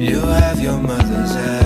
You have your mother's head.